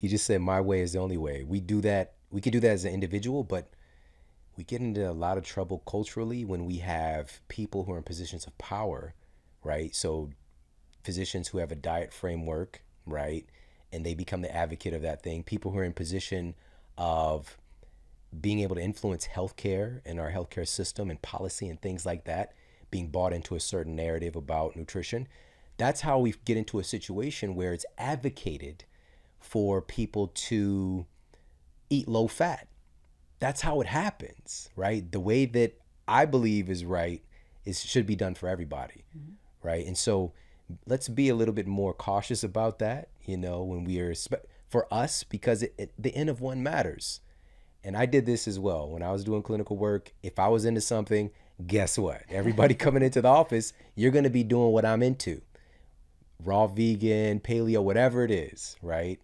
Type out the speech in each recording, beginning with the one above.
You just said my way is the only way. We do that. We could do that as an individual, but we get into a lot of trouble culturally when we have people who are in positions of power, right? So physicians who have a diet framework, right? And they become the advocate of that thing. People who are in position of being able to influence healthcare and our healthcare system and policy and things like that, being bought into a certain narrative about nutrition. That's how we get into a situation where it's advocated for people to eat low fat. That's how it happens, right? The way that I believe is right is should be done for everybody, mm-hmm. right? And so let's be a little bit more cautious about that, you know, when we are for us because it, it, the N of one matters. And I did this as well when I was doing clinical work. If I was into something, guess what? Everybody coming into the office, you're going to be doing what I'm into. Raw vegan, paleo, whatever it is, right?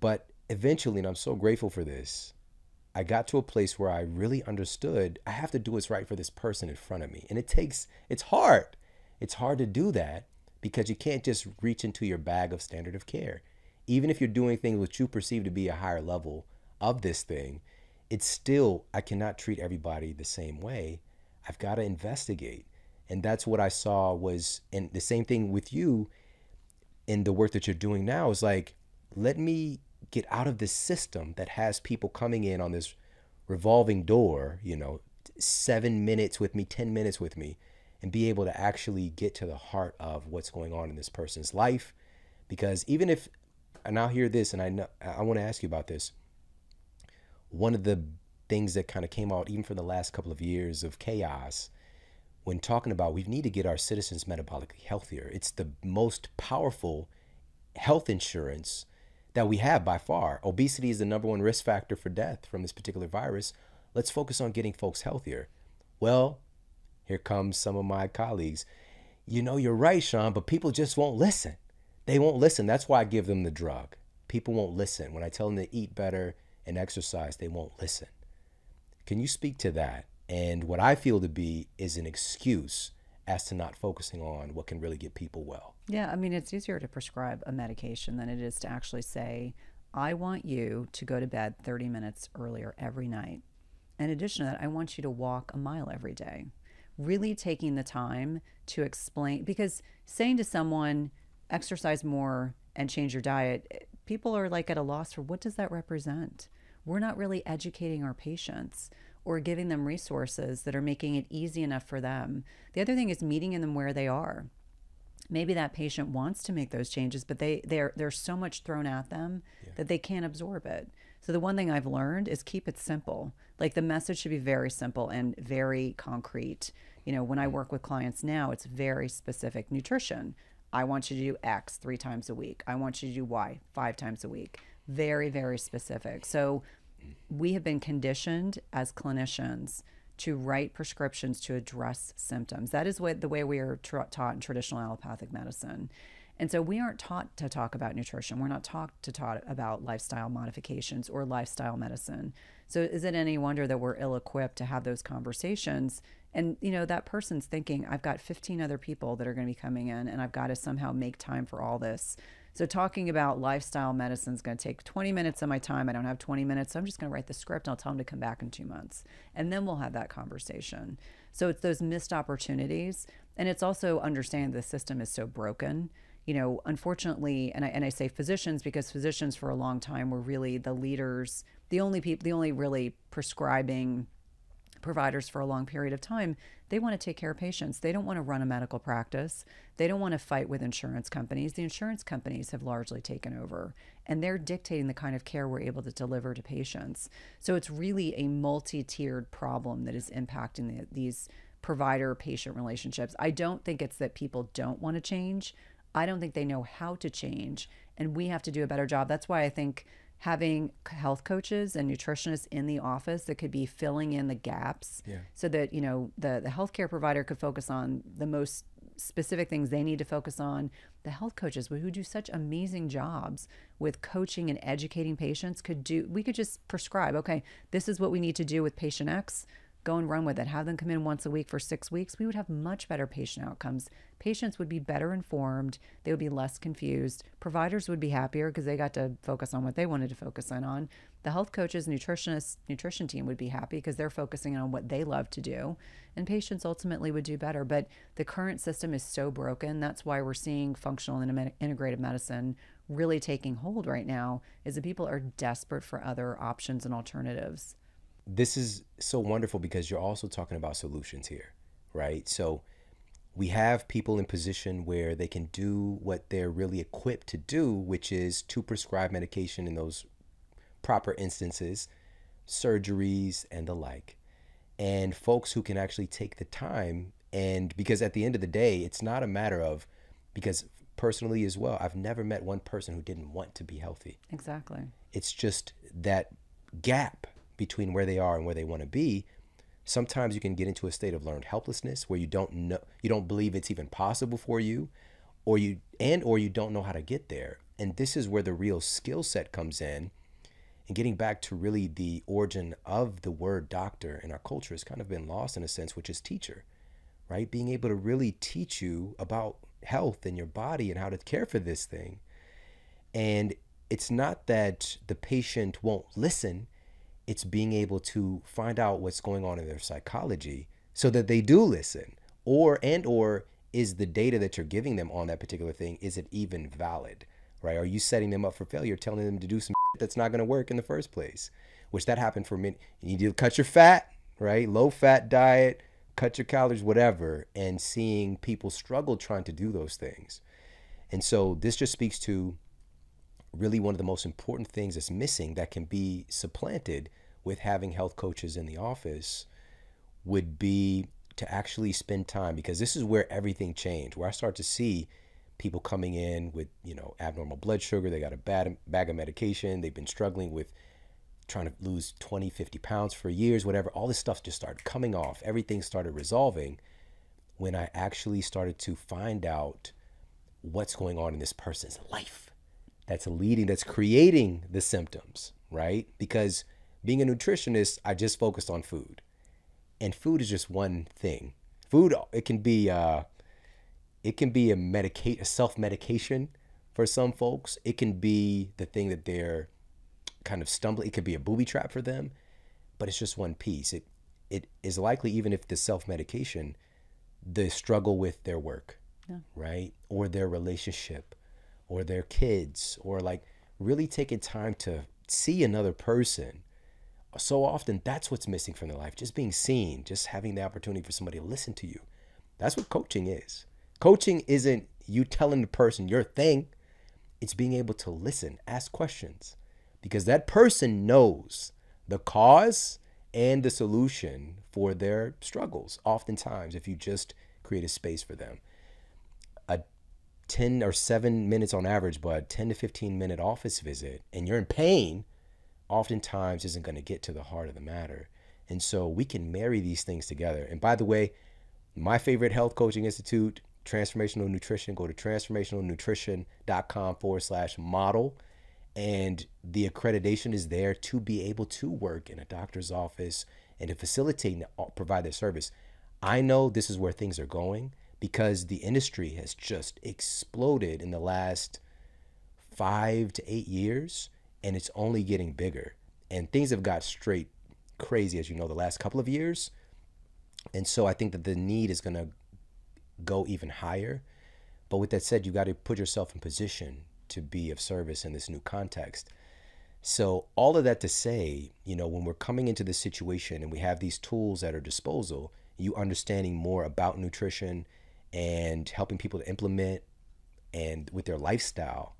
But eventually, and I'm so grateful for this, I got to a place where I really understood I have to do what's right for this person in front of me. And it takes, it's hard. It's hard to do that because you can't just reach into your bag of standard of care. Even if you're doing things which you perceive to be a higher level of this thing, it's still, I cannot treat everybody the same way. I've got to investigate. And that's what I saw was, and the same thing with you in the work that you're doing now is like, let me get out of this system that has people coming in on this revolving door, you know, seven minutes with me, 10 minutes with me, and be able to actually get to the heart of what's going on in this person's life. Because even if, and I'll hear this, and I know, I want to ask you about this. One of the things that kind of came out, even for the last couple of years of chaos, when talking about we need to get our citizens metabolically healthier, it's the most powerful health insurance that we have by far. Obesity is the number one risk factor for death from this particular virus. Let's focus on getting folks healthier. Well, here comes some of my colleagues. You know, you're right, Sean, but people just won't listen. They won't listen. That's why I give them the drug. People won't listen. When I tell them to eat better and exercise, they won't listen. Can you speak to that? And what I feel to be is an excuse as to not focusing on what can really get people well. Yeah, I mean, it's easier to prescribe a medication than it is to actually say, I want you to go to bed 30 minutes earlier every night. In addition to that, I want you to walk a mile every day. Really taking the time to explain, because saying to someone, exercise more and change your diet, eh, people are like at a loss for what does that represent? We're not really educating our patients or giving them resources that are making it easy enough for them. The other thing is meeting in them where they are. Maybe that patient wants to make those changes, but they they're there's so much thrown at them yeah. that they can't absorb it. So the one thing I've learned is keep it simple. Like the message should be very simple and very concrete. You know, when I work with clients now, it's very specific nutrition. I want you to do X three times a week. I want you to do Y five times a week. Very, very specific. So we have been conditioned as clinicians to write prescriptions to address symptoms. That is what the way we are tra- taught in traditional allopathic medicine. And so we aren't taught to talk about nutrition. We're not taught to talk about lifestyle modifications or lifestyle medicine. So is it any wonder that we're ill-equipped to have those conversations? And you know that person's thinking, I've got 15 other people that are going to be coming in, and I've got to somehow make time for all this. So talking about lifestyle medicine is going to take 20 minutes of my time. I don't have 20 minutes. So I'm just going to write the script. I'll tell them to come back in two months. And then we'll have that conversation. So it's those missed opportunities. And it's also understanding the system is so broken. You know, unfortunately, and I, and I say physicians because physicians for a long time were really the leaders, the only people, the only really prescribing providers for a long period of time, they want to take care of patients. They don't want to run a medical practice. They don't want to fight with insurance companies. The insurance companies have largely taken over and they're dictating the kind of care we're able to deliver to patients. So it's really a multi tiered problem that is impacting the, these provider patient relationships. I don't think it's that people don't want to change. I don't think they know how to change. And we have to do a better job. That's why I think having health coaches and nutritionists in the office that could be filling in the gaps yeah. so that you know the the healthcare provider could focus on the most specific things they need to focus on the health coaches who do such amazing jobs with coaching and educating patients could do we could just prescribe okay this is what we need to do with patient x go and run with it. Have them come in once a week for six weeks. We would have much better patient outcomes. Patients would be better informed. They would be less confused. Providers would be happier because they got to focus on what they wanted to focus in on. The health coaches, nutritionists, nutrition team would be happy because they're focusing on what they love to do. And patients ultimately would do better. But the current system is so broken. That's why we're seeing functional and integrative medicine really taking hold right now is that people are desperate for other options and alternatives this is so wonderful because you're also talking about solutions here, right? So we have people in position where they can do what they're really equipped to do, which is to prescribe medication in those proper instances, surgeries and the like. And folks who can actually take the time and because at the end of the day, it's not a matter of because personally as well, I've never met one person who didn't want to be healthy. Exactly. It's just that gap between where they are and where they want to be, sometimes you can get into a state of learned helplessness where you don't know you don't believe it's even possible for you or you and or you don't know how to get there. And this is where the real skill set comes in. And getting back to really the origin of the word doctor in our culture has kind of been lost in a sense, which is teacher, right? Being able to really teach you about health and your body and how to care for this thing. And it's not that the patient won't listen, it's being able to find out what's going on in their psychology so that they do listen. Or and or is the data that you're giving them on that particular thing is it even valid right? Are you setting them up for failure telling them to do some that's not going to work in the first place? Which that happened for me you need to cut your fat right? Low fat diet cut your calories whatever and seeing people struggle trying to do those things. And so this just speaks to really one of the most important things that's missing that can be supplanted with having health coaches in the office would be to actually spend time because this is where everything changed where i start to see people coming in with you know abnormal blood sugar they got a bad bag of medication they've been struggling with trying to lose 20 50 pounds for years whatever all this stuff just started coming off everything started resolving when i actually started to find out what's going on in this person's life that's leading, that's creating the symptoms, right? Because being a nutritionist, I just focused on food. And food is just one thing. Food, it can be, uh, it can be a medicate, a self-medication for some folks. It can be the thing that they're kind of stumbling. It could be a booby trap for them, but it's just one piece. It, it is likely, even if the self-medication, the struggle with their work, yeah. right, or their relationship, or their kids or like really taking time to see another person so often that's what's missing from their life just being seen just having the opportunity for somebody to listen to you. That's what coaching is. Coaching isn't you telling the person your thing. It's being able to listen ask questions because that person knows the cause and the solution for their struggles oftentimes if you just create a space for them 10 or 7 minutes on average, but 10 to 15 minute office visit and you're in pain, oftentimes isn't going to get to the heart of the matter. And so we can marry these things together. And by the way, my favorite health coaching institute, Transformational Nutrition, go to transformationalnutrition.com forward slash model. And the accreditation is there to be able to work in a doctor's office and to facilitate and uh, provide that service. I know this is where things are going because the industry has just exploded in the last five to eight years and it's only getting bigger. And things have got straight crazy, as you know, the last couple of years. And so I think that the need is going to go even higher. But with that said, you got to put yourself in position to be of service in this new context. So, all of that to say, you know, when we're coming into this situation and we have these tools at our disposal, you understanding more about nutrition and helping people to implement and with their lifestyle,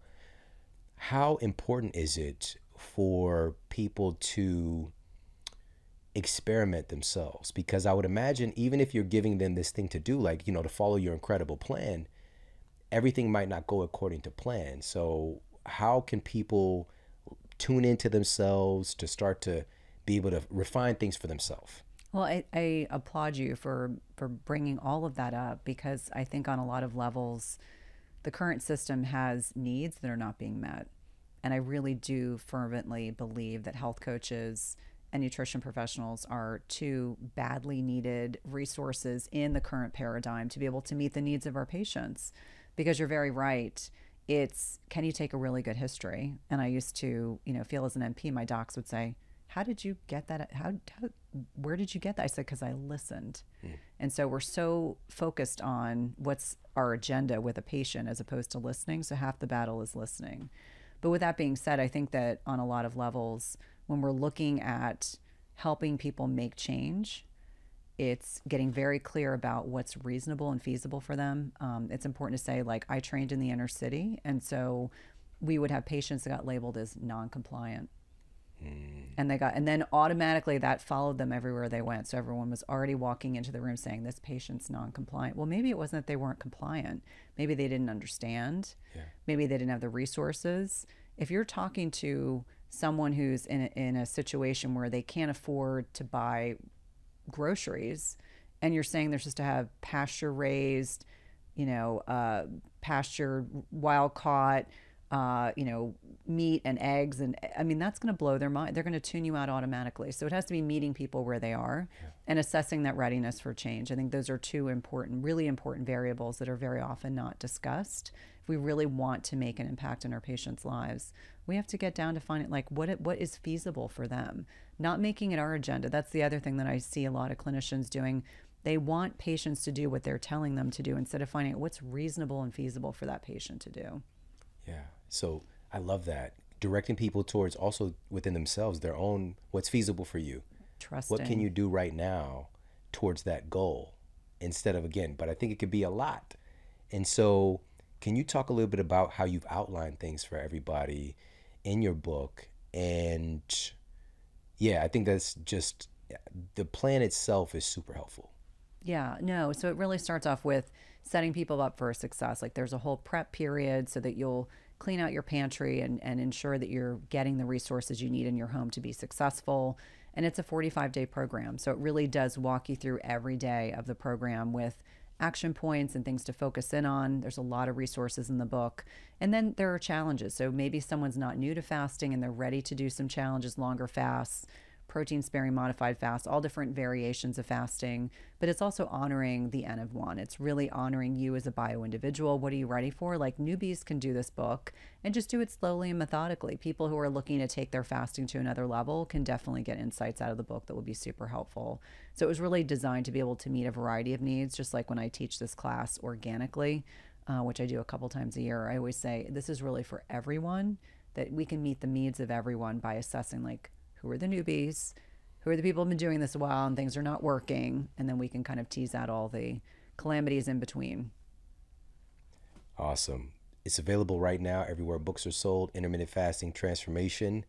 how important is it for people to experiment themselves? Because I would imagine, even if you're giving them this thing to do, like, you know, to follow your incredible plan, everything might not go according to plan. So, how can people tune into themselves to start to be able to refine things for themselves? Well, I, I applaud you for for bringing all of that up because I think on a lot of levels, the current system has needs that are not being met, and I really do fervently believe that health coaches and nutrition professionals are two badly needed resources in the current paradigm to be able to meet the needs of our patients. Because you're very right. It's can you take a really good history? And I used to, you know, feel as an NP, my docs would say, How did you get that? How, how where did you get that? I said, Because I listened. Mm. And so we're so focused on what's our agenda with a patient as opposed to listening. So half the battle is listening. But with that being said, I think that on a lot of levels, when we're looking at helping people make change, it's getting very clear about what's reasonable and feasible for them. Um, it's important to say, like, I trained in the inner city, and so we would have patients that got labeled as non-compliant. Mm. And they got, and then automatically that followed them everywhere they went. So everyone was already walking into the room saying, "This patient's non-compliant." Well, maybe it wasn't that they weren't compliant. Maybe they didn't understand. Yeah. Maybe they didn't have the resources. If you're talking to someone who's in a, in a situation where they can't afford to buy groceries and you're saying they're supposed to have pasture raised you know uh, pasture wild caught uh, you know meat and eggs and i mean that's going to blow their mind. They're going to tune you out automatically. So it has to be meeting people where they are yeah. and assessing that readiness for change. I think those are two important really important variables that are very often not discussed. If we really want to make an impact in our patients lives we have to get down to finding like what it, what is feasible for them. Not making it our agenda. That's the other thing that i see a lot of clinicians doing. They want patients to do what they're telling them to do instead of finding out what's reasonable and feasible for that patient to do. Yeah. So i love that. Directing people towards also within themselves their own what's feasible for you. Trusting. what can you do right now towards that goal instead of again but i think it could be a lot. And so can you talk a little bit about how you've outlined things for everybody in your book? And yeah i think that's just the plan itself is super helpful. Yeah no so it really starts off with setting people up for success. Like there's a whole prep period so that you'll clean out your pantry and, and ensure that you're getting the resources you need in your home to be successful and it's a 45 day program so it really does walk you through every day of the program with action points and things to focus in on. There's a lot of resources in the book. And then there are challenges. So maybe someone's not new to fasting and they're ready to do some challenges, longer fasts, protein sparing modified fast, all different variations of fasting, but it's also honoring the N of one. It's really honoring you as a bio individual. What are you ready for? Like newbies can do this book and just do it slowly and methodically. People who are looking to take their fasting to another level can definitely get insights out of the book that will be super helpful. So it was really designed to be able to meet a variety of needs, just like when I teach this class organically. Uh, which I do a couple times a year, I always say this is really for everyone that we can meet the needs of everyone by assessing like who are the newbies, who are the people who've been doing this a while and things are not working, and then we can kind of tease out all the calamities in between. Awesome. It's available right now everywhere books are sold. Intermittent Fasting Transformation.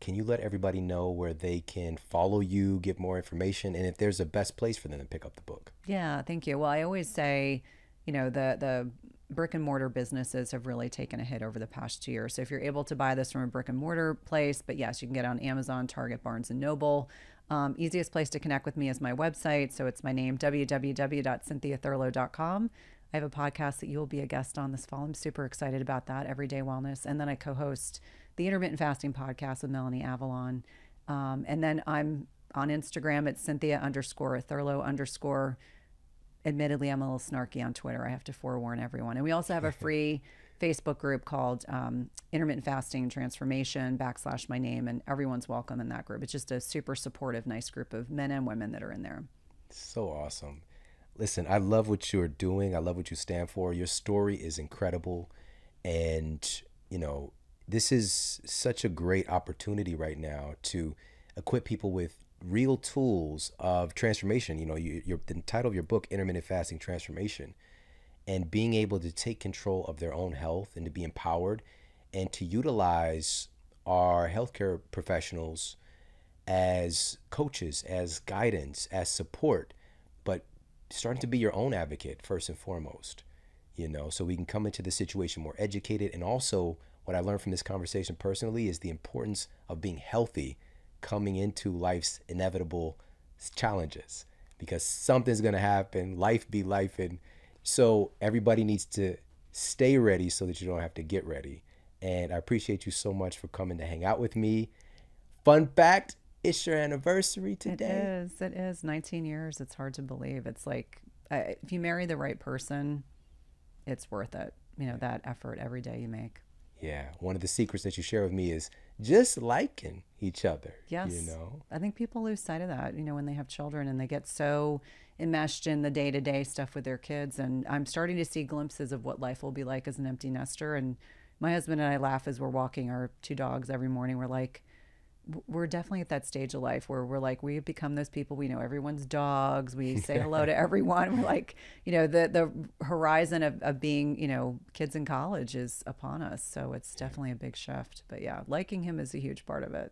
Can you let everybody know where they can follow you, get more information, and if there's a best place for them to pick up the book? Yeah, thank you. Well, I always say, you know, the the brick and mortar businesses have really taken a hit over the past two years. So if you're able to buy this from a brick and mortar place, but yes, you can get on Amazon, Target, Barnes and Noble. Um, easiest place to connect with me is my website. So it's my name, www.cynthiathurlow.com. I have a podcast that you'll be a guest on this fall. I'm super excited about that, Everyday Wellness. And then I co host the Intermittent Fasting podcast with Melanie Avalon. Um, and then I'm on Instagram at Cynthia underscore Thurlow underscore admittedly, I'm a little snarky on Twitter. I have to forewarn everyone. And we also have a free Facebook group called um, Intermittent Fasting Transformation backslash my name, and everyone's welcome in that group. It's just a super supportive, nice group of men and women that are in there. So awesome. Listen, I love what you're doing. I love what you stand for. Your story is incredible. And, you know, this is such a great opportunity right now to equip people with real tools of transformation. You know, you, your, the title of your book, Intermittent Fasting Transformation, and being able to take control of their own health and to be empowered and to utilize our healthcare professionals as coaches, as guidance, as support, but starting to be your own advocate first and foremost. You know, so we can come into the situation more educated. And also, what I learned from this conversation personally is the importance of being healthy coming into life's inevitable challenges because something's going to happen life be life and so everybody needs to stay ready so that you don't have to get ready and i appreciate you so much for coming to hang out with me fun fact It's your anniversary today. It is. It is 19 years. It's hard to believe. It's like I, if you marry the right person, it's worth it. You know, that effort every day you make. Yeah, one of the secrets that you share with me is just liking each other, Yes. you know? I think people lose sight of that, you know, when they have children and they get so enmeshed in the day to day stuff with their kids. And I'm starting to see glimpses of what life will be like as an empty nester. And my husband and I laugh as we're walking our two dogs every morning. We're like, we're definitely at that stage of life where we're like we've become those people we know everyone's dogs we say hello to everyone we're like you know the the horizon of, of being you know kids in college is upon us so it's definitely a big shift but yeah liking him is a huge part of it